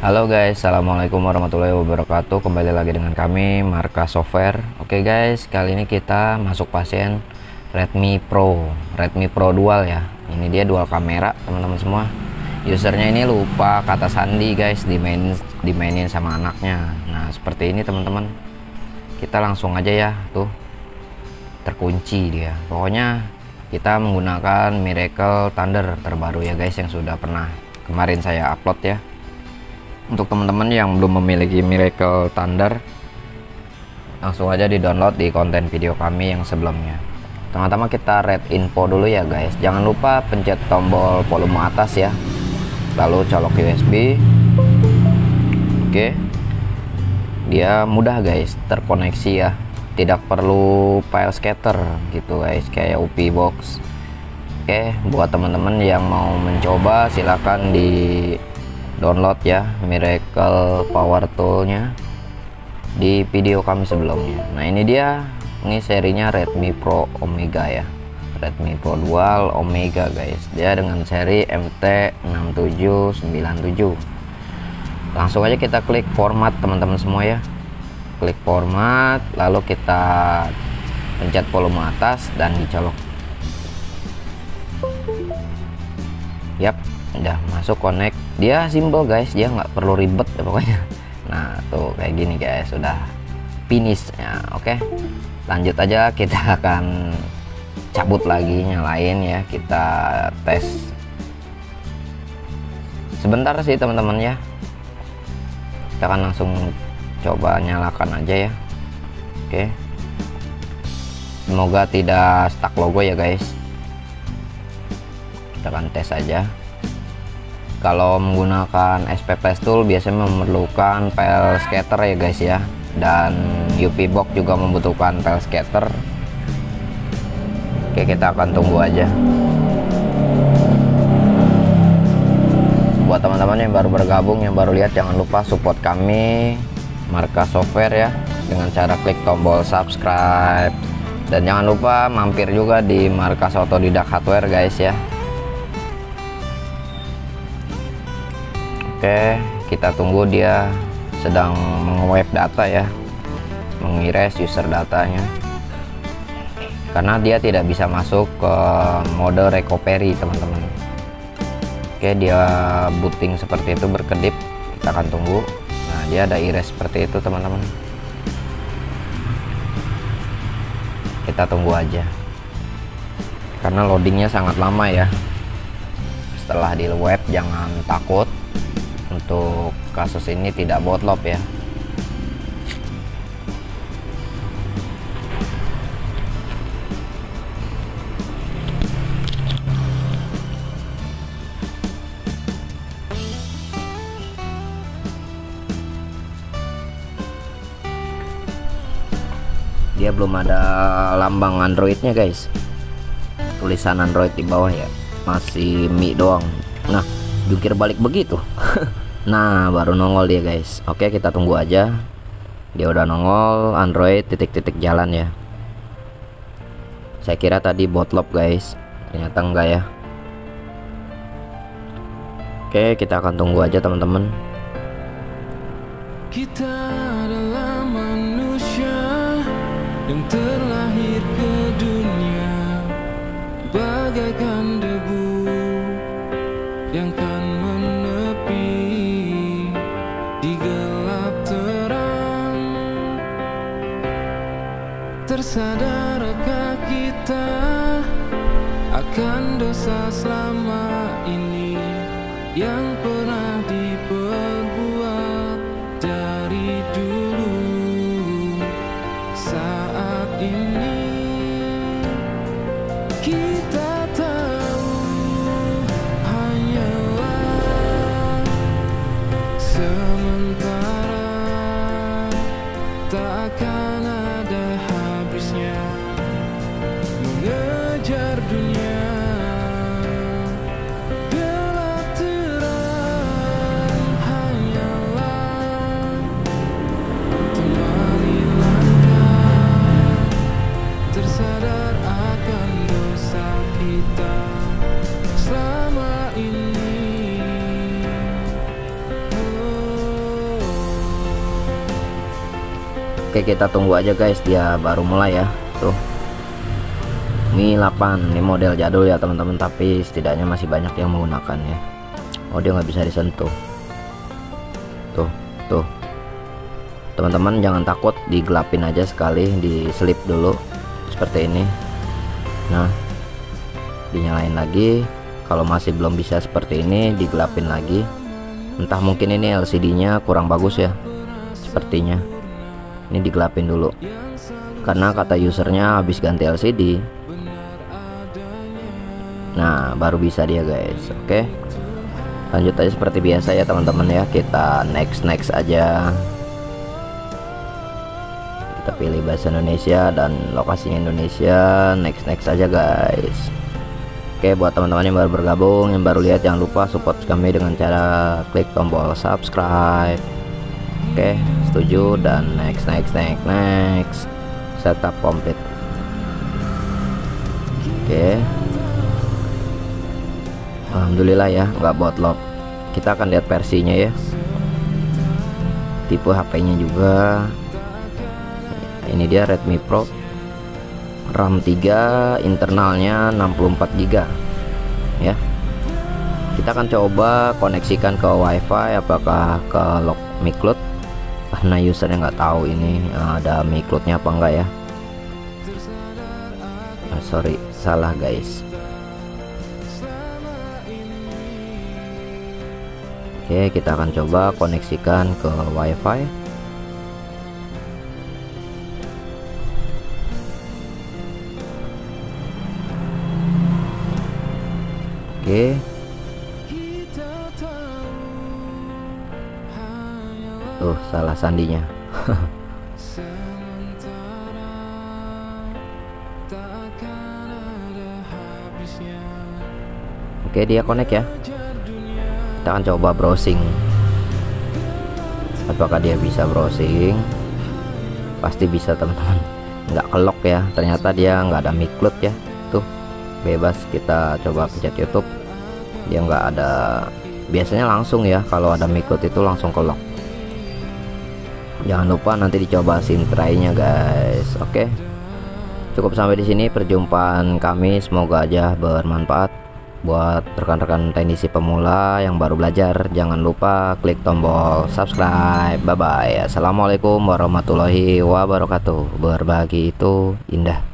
Halo guys, assalamualaikum warahmatullahi wabarakatuh. Kembali lagi dengan kami, Marka Software. Oke guys, kali ini kita masuk pasien Redmi Pro, Redmi Pro Dual ya. Ini dia dual kamera, teman-teman semua. Usernya ini lupa kata sandi guys, dimainin dimainin sama anaknya. Nah seperti ini teman-teman. Kita langsung aja ya, tuh terkunci dia. Pokoknya kita menggunakan Miracle Thunder terbaru ya guys yang sudah pernah kemarin saya upload ya untuk teman-teman yang belum memiliki Miracle Thunder langsung aja di download di konten video kami yang sebelumnya. Pertama-tama kita read info dulu ya guys. Jangan lupa pencet tombol volume atas ya. Lalu colok USB oke. Dia mudah guys terkoneksi ya. Tidak perlu file scatter gitu guys kayak UP box. Oke buat teman-teman yang mau mencoba silahkan di download ya Miracle Power Toolnya di video kami sebelumnya. Nah ini dia ini serinya Redmi Pro Omega ya. Redmi Pro Dual Omega guys. Dia dengan seri MT6797 langsung aja kita klik format teman-teman semua ya. Klik format lalu kita pencet volume atas dan dicolok. Yap udah masuk connect. Dia simple guys. Dia nggak perlu ribet ya pokoknya. Nah tuh kayak gini guys. Sudah finish ya oke? Okay. lanjut aja. Kita akan cabut lagi nyalain ya. Kita tes. Sebentar sih teman-teman ya. Kita akan langsung coba nyalakan aja ya. Oke? Okay. semoga tidak stuck logo ya guys. Kita akan tes aja kalau menggunakan SPP tool biasanya memerlukan file scatter ya guys ya. Dan UP box juga membutuhkan file scatter oke kita akan tunggu aja. Buat teman-teman yang baru bergabung yang baru lihat jangan lupa support kami marka software ya dengan cara klik tombol subscribe. Dan jangan lupa mampir juga di markas otodidak hardware guys ya Oke, kita tunggu dia sedang mengweb data ya. Mengiris user datanya. Karena dia tidak bisa masuk ke mode recovery, teman-teman. Oke, dia booting seperti itu berkedip. Kita akan tunggu. Nah, dia ada iris seperti itu, teman-teman. Kita tunggu aja. Karena loadingnya sangat lama ya. Setelah di web jangan takut untuk kasus ini tidak botlop ya. Dia belum ada lambang Androidnya guys. Tulisan Android di bawah ya. Masih Mi doang. Nah jungkir balik begitu nah baru nongol dia guys. Oke kita tunggu aja. Dia udah nongol Android titik-titik jalan ya. Saya kira tadi botlop guys. Ternyata enggak ya. Oke kita akan tunggu aja teman-teman. Kita adalah manusia yang terlahir tersadarkah kita akan dosa selama ini? Yang pernah Oke kita tunggu aja guys. Dia baru mulai ya. Tuh. Mi 8 ini model jadul ya teman-teman. Tapi setidaknya masih banyak yang menggunakannya Oh dia nggak bisa disentuh. Tuh tuh. Teman-teman jangan takut. Digelapin aja sekali diselip dulu. Seperti ini. Nah. Dinyalain lagi. Kalau masih belum bisa seperti ini digelapin lagi. Entah mungkin ini LCD nya kurang bagus ya sepertinya ini digelapin dulu. Karena kata usernya habis ganti LCD nah baru bisa dia guys. Oke. Lanjut aja seperti biasa ya teman-teman ya. Kita next next aja. Kita pilih bahasa Indonesia dan lokasinya Indonesia. Next next aja guys. Oke buat teman-teman yang baru bergabung yang baru lihat jangan lupa support kami dengan cara klik tombol subscribe. Oke dan next next next next. Setup complete Oke. Alhamdulillah ya nggak botlop kita akan lihat versinya ya. Tipe HP-nya juga. Ini dia Redmi Pro. RAM 3 internalnya 64 GB ya. Kita akan coba koneksikan ke WiFi apakah ke lock micloud karena usernya nggak tahu ini eh, ada micloudnya apa enggak ya? Ah, sorry salah guys. Oke kita akan coba koneksikan ke WiFi. Oke. Kita tuh salah sandinya. Oke dia connect ya. Kita akan coba browsing. Apakah dia bisa browsing? Pasti bisa teman-teman. Nggak kelok ya ternyata dia nggak ada micloud ya. Tuh bebas kita coba pencet YouTube. Dia nggak ada biasanya langsung ya kalau ada micloud itu langsung kelok jangan lupa nanti dicoba sim try-nya guys. Oke. Cukup sampai di sini perjumpaan kami. Semoga aja bermanfaat buat rekan-rekan teknisi pemula yang baru belajar. Jangan lupa klik tombol subscribe. Bye bye assalamualaikum warahmatullahi wabarakatuh. Berbagi itu indah